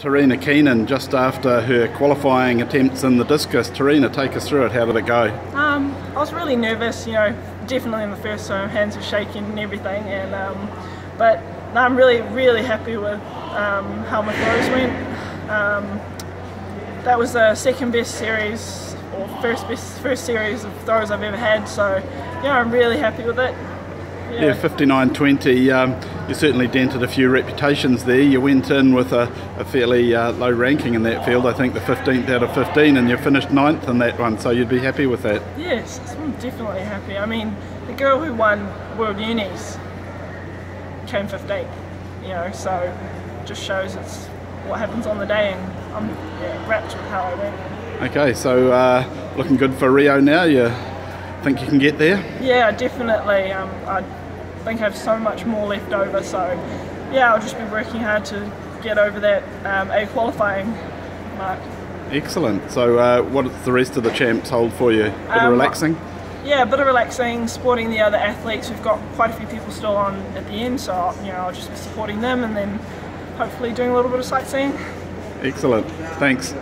Te Rina Keenan just after her qualifying attempts in the discus. Te Rina, take us through it. How did it go? Um, I was really nervous, you know, definitely in the first so hands were shaking and everything, and um, but I'm really, really happy with um, how my throws went. Um, that was the second best series or first best first series of throws I've ever had, so yeah, I'm really happy with it. Yeah, yeah 59-20. Um, you certainly dented a few reputations there. You went in with a, a fairly uh, low ranking in that field. I think the 15th out of 15, and you finished ninth in that one. So you'd be happy with that? Yes, I'm definitely happy. I mean, the girl who won World Unis came 15th. You know, so just shows it's what happens on the day, and I'm yeah, rapt with how I went. Okay, so uh, looking good for Rio now. You think you can get there? Yeah, definitely. Um, I think I have so much more left over. So yeah, I'll just be working hard to get over that um, A qualifying mark. Excellent. So uh, what does the rest of the champs hold for you? A bit um, of relaxing? Yeah, a bit of relaxing, supporting the other athletes. We've got quite a few people still on at the end, so you know I'll just be supporting them and then hopefully doing a little bit of sightseeing. Excellent. Thanks.